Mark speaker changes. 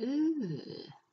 Speaker 1: Ooh.